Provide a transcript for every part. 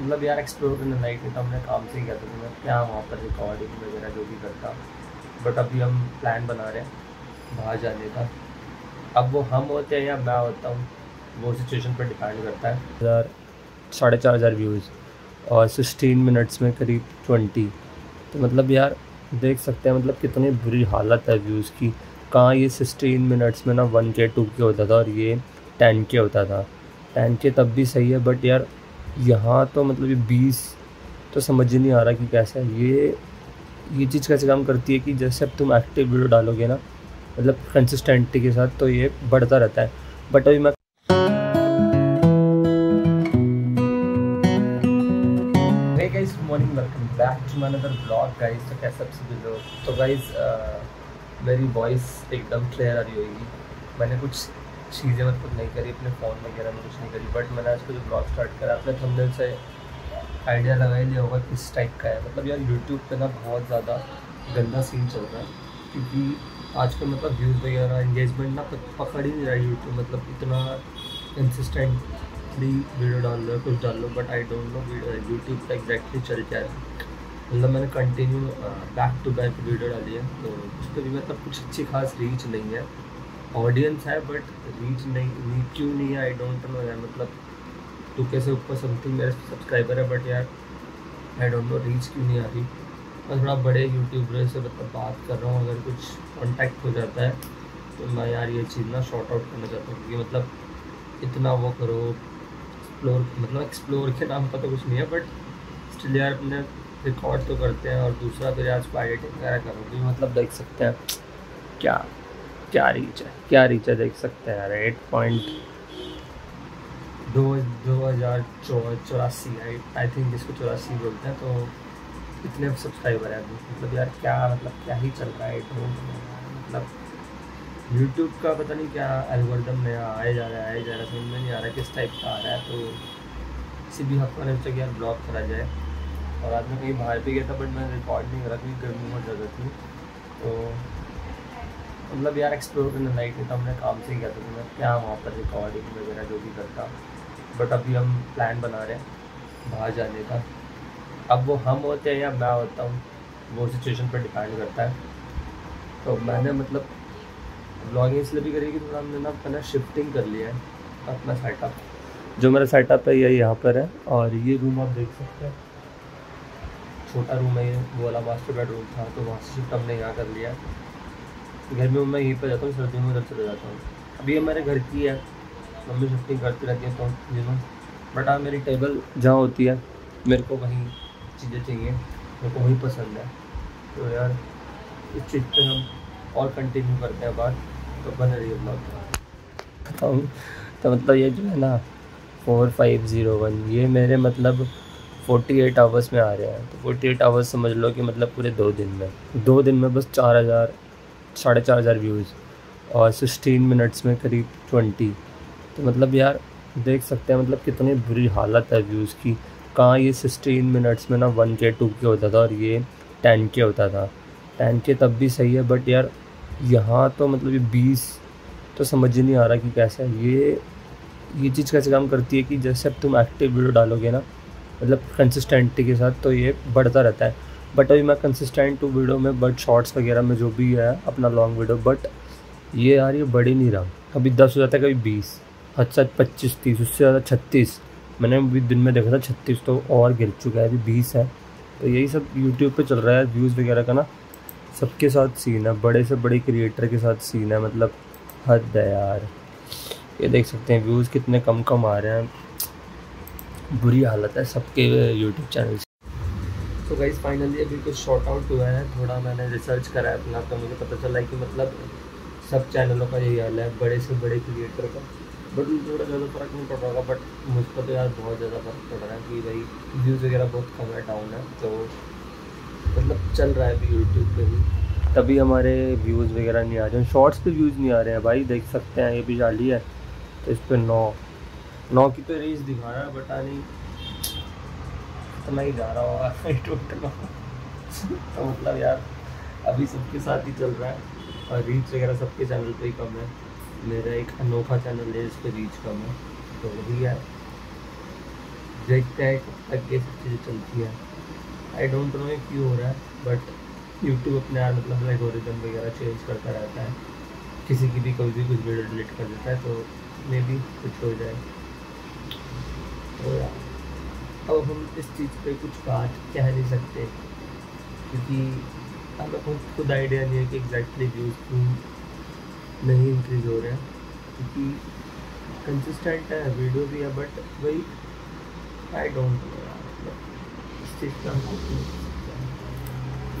मतलब यार explore in night में तो हमने काम से ही किया था तो मैं क्या वहाँ पर रिकॉर्डिंग वगैरह जो भी करता। बट अभी हम प्लान बना रहे हैं बाहर जाने का। अब वो हम होते हैं या मैं होता हूँ, वो सिचुएशन पर डिपेंड करता है। हज़ार, साढ़े चार हज़ार व्यूज़ और सिक्सटीन मिनट्स में करीब ट्वेंटी तो मतलब यार, देख सकते हैं मतलब कितनी बुरी हालत है व्यूज़ की। कहाँ ये सिक्सटीन मिनट्स में ना वन के टू के होता था और ये टेन के होता था। टेन के तब भी सही है बट यार यहाँ तो मतलब ये बीस तो समझ नहीं आ रहा कि कैसा है। ये ये चीज़ कैसे काम करती है कि जैसे अब तुम एक्टिव वीडियो डालोगे ना मतलब कंसिस्टेंटी के साथ तो ये बढ़ता रहता है। बट अभी मैं morning welcome back to my other blog guys तो कैसे आप सभी लोग? तो गाइस मेरी वॉइस एकदम क्लियर आ रही होगी। मैंने कुछ चीज़ें मतलब नहीं करी, अपने फ़ोन वगैरह में कुछ नहीं करी। बट मैंने आज को जो ब्लॉग स्टार्ट करा, अपने थंबनेल से आइडिया लगा ही लिया होगा किस टाइप का है। मतलब यार यूट्यूब पे ना बहुत ज़्यादा गंदा सीन चल रहा है, क्योंकि आजकल मतलब व्यूज़ वगैरह इंगेजमेंट ना पकड़ ही नहीं रहा यूट्यूब मतलब इतना कंसिस्टेंटली वीडियो डाल लो, कुछ डाल लो but I don't know YouTube पर एग्जैक्टली चल क्या है। मतलब मैंने continue back to back video डाली है तो उस पर भी मतलब कुछ अच्छी खास रीच नहीं है। ऑडियंस है बट रीच नहीं रीच क्यों नहीं है? आई डोंट नो यार मतलब टू के से ऊपर समथिंग मेरे सब्सक्राइबर है बट यार आई डोंट नो रीच क्यों नहीं आ रही? मैं थोड़ा बड़े यूट्यूबर से मतलब बात कर रहा हूँ, अगर कुछ कॉन्टैक्ट हो जाता है तो मैं यार ये चीज़ ना शॉर्ट आउट करना चाहता हूँ क्योंकि मतलब इतना वो करो एक्सप्लोर मतलब एक्सप्लोर के नाम का तो कुछ नहीं है बट स्टिल यार अपने रिकॉर्ड तो करते हैं, और दूसरा फिर आज को एडिटिंग वगैरह करो मतलब देख सकते हैं, क्या क्या रीच है? क्या रीच है देख सकते हैं यार एट पॉइंट दो दो हज़ार चौरासी आई थिंक जिसको चौरासी बोलते हैं तो इतने सब्सक्राइबर है। मतलब यार क्या मतलब क्या ही चल रहा है मतलब यूट्यूब का पता नहीं क्या एल्गोरिदम नया आए जा रहा है आए जा रहा है, समझ में नहीं आ रहा किस टाइप का आ रहा है तो किसी भी हफ़्ते ने सोचा कि यार ब्लॉग करा जाए। और आज मैं कहीं बाहर भी गया था बट मैं रिकॉर्ड नहीं करा, क्योंकि गर्मी बहुत ज़्यादा थी। तो मतलब यार एक्सप्लोर करने लाइक नहीं था, हमने काम से ही किया था तो मैं क्या वहाँ पर रिकॉर्डिंग वगैरह जो भी करता। बट अभी हम प्लान बना रहे हैं बाहर जाने का। अब वो हम होते हैं या मैं होता हूँ, वो सिचुएशन पर डिपेंड करता है। तो मैंने मतलब ब्लॉगिंग इसलिए भी करी कि थोड़ा हमने ना अपना शिफ्टिंग कर लिया है, अपना सेटअप जो मेरा सेटअप है ये यहाँ पर है, और ये रूम आप देख सकते हैं। छोटा रूम है ये, वो वाला मास्टर बेडरूम था तो वहाँ से शिफ्ट हमने यहाँ कर लिया। घर में यहीं पर जाता हूँ, सर्दियों में उधर चले जाता हूँ। अभी ये मेरे घर की है, मम्मी शिफ्टिंग करती रहती है तो यू नो बट हाँ मेरी टेबल जहाँ होती है, मेरे को वहीं चीज़ें चाहिए, मेरे को वही पसंद है। तो यार, इस चीज़ पर हम और कंटिन्यू करते हैं बात तो बने रही ब्लॉग तो मतलब ये जो है ना फोर फाइव ज़ीरो वन ये मेरे मतलब फोर्टी एट आवर्स में आ रहे हैं। तो फोर्टी एट आवर्स समझ लो कि मतलब पूरे दो दिन में, दो दिन में बस चार हज़ार साढ़े चार हज़ार व्यूज़ और सिक्सटीन मिनट्स में करीब ट्वेंटी तो मतलब यार, देख सकते हैं मतलब कितनी बुरी हालत है व्यूज़ की। कहाँ ये सिक्सटीन मिनट्स में ना वन के टू के होता था और ये टेन के होता था। टेन के तब भी सही है बट यार यहाँ तो मतलब ये बीस तो समझ ही नहीं आ रहा कि कैसा है। ये ये चीज़ कैसे काम करती है कि जैसे अब तुम एक्टिव वीडियो डालोगे ना मतलब कंसिस्टेंटी के साथ तो ये बढ़ता रहता है। बट अभी मैं कंसिस्टेंट हूँ वीडियो में बट शॉर्ट्स वगैरह में जो भी है, अपना लॉन्ग वीडियो बट ये यार ये बढ़ ही नहीं रहा। कभी दस हो जाता है कभी बीस से पच्चीस, तीस, उससे ज़्यादा छत्तीस। मैंने अभी दिन में देखा था छत्तीस तो और गिर चुका है, अभी बीस है। तो यही सब यूट्यूब पे चल रहा है व्यूज़ वगैरह का ना। सबके साथ सीन है, बड़े से बड़े क्रिएटर के साथ सीन है मतलब हद है यार। ये देख सकते हैं व्यूज़ कितने कम कम आ रहे हैं। बुरी हालत है सबके यूट्यूब चैनल तो गाइज़ फाइनली अभी कुछ शॉर्ट आउट हुआ है, थोड़ा मैंने रिसर्च करा है अपना तो मुझे पता चला है कि मतलब सब चैनलों का यही हाल है, बड़े से बड़े क्रिएटर का। बट थोड़ा ज़्यादा फ़र्क नहीं पड़ रहा होगा बट मुझ पर तो यार बहुत ज़्यादा फ़र्क पड़ रहा है कि भाई व्यूज़ वगैरह बहुत कम है डाउन है तो मतलब चल रहा है अभी यूट्यूब पे भी तभी हमारे व्यूज़ वगैरह नहीं आ रहे हैं। शॉर्ट्स पे व्यूज़ नहीं आ रहे हैं भाई, देख सकते हैं, ये भी जाली है। तो इस पर नौ नौ की तो रीच दिखा रहा है बट आ नहीं इतना ही जा रहा होगा। टोटल तो मतलब यार, अभी सबके साथ ही चल रहा है और रीच वगैरह सबके चैनल पे ही कम है। मेरा एक अनोखा चैनल है इस पर रीच कम है। तो वही है। देखते हैं कब तक ये सब चीज़ें चलती हैं। आई डोंट नो क्यों हो रहा है बट यूट्यूब अपने आप मतलब एल्गोरिदम वगैरह चेंज करता रहता है। किसी की भी कभी भी कुछ वीडियो डिलीट कर देता है तो मे भी कुछ हो जाए। तो यार अब हम इस चीज़ पे कुछ बात कह नहीं सकते, क्योंकि हमें खुद खुद आइडिया नहीं है कि एग्जैक्टली व्यूज़ क्यों नहीं इंक्रीज हो रहे हैं, क्योंकि कंसिस्टेंट है वीडियो भी है बट वही आई डोंट नो यार मतलब इस चीज़ का हमको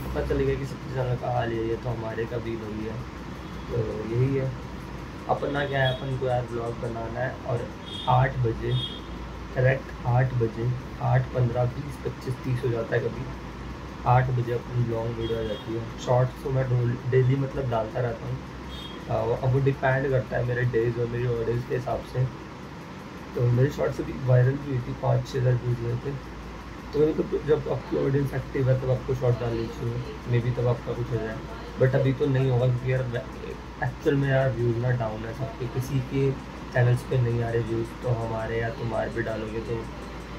पता चलेगा कि सबसे ज़्यादा का हाल यही है तो हमारे का भी वही है तो यही है। अपना क्या है, अपन को यार ब्लॉग बनाना है, और आठ बजे करेक्ट आठ बजे, आठ पंद्रह बीस पच्चीस तीस हो जाता है कभी। आठ बजे अपनी लॉन्ग वीडियो आ जाती है। शॉर्ट्स तो मैं डेली मतलब डालता रहता हूँ। अब वो डिपेंड करता है मेरे डेज़ और मेरी ऑडियंस के हिसाब से। तो मेरी शॉर्ट्स अभी वायरल भी हुई थी, पाँच छः हज़ार व्यूज़ हुए थे। तो मतलब जब आपकी ऑडियंस एक्टिव है, तब आपको शॉर्ट डालनी चाहिए मे बी तब आपका कुछ हो जाए। बट अभी तो नहीं होगा क्योंकि यार एक्चुअल में यार व्यूज़ ना डाउन है सबके। किसी के चैनल्स पे नहीं आ रहे व्यूज़ तो हमारे या तुम्हारे भी डालोगे तो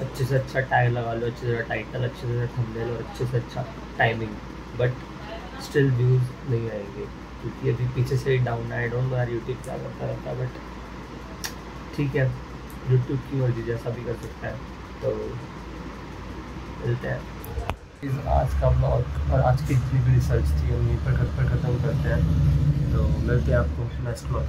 अच्छे से अच्छा टैग लगा लो, अच्छे से टाइटल अच्छे से थंबनेल और अच्छे से अच्छा टाइमिंग बट स्टिल व्यूज़ नहीं आएँगे, क्योंकि अभी पीछे से डाउन आई डोंट यार यूट्यूब क्या करता रहता है बट ठीक है यूट्यूब की मर्ज़ी जैसा भी कर सकता है तो मिलते हैं. इस आज का ब्लॉग और आज की जितनी भी रिसर्च थी, हम यहीं पर खत्म करते हैं तो मिलते हैं आपको नेक्स्ट ब्लॉग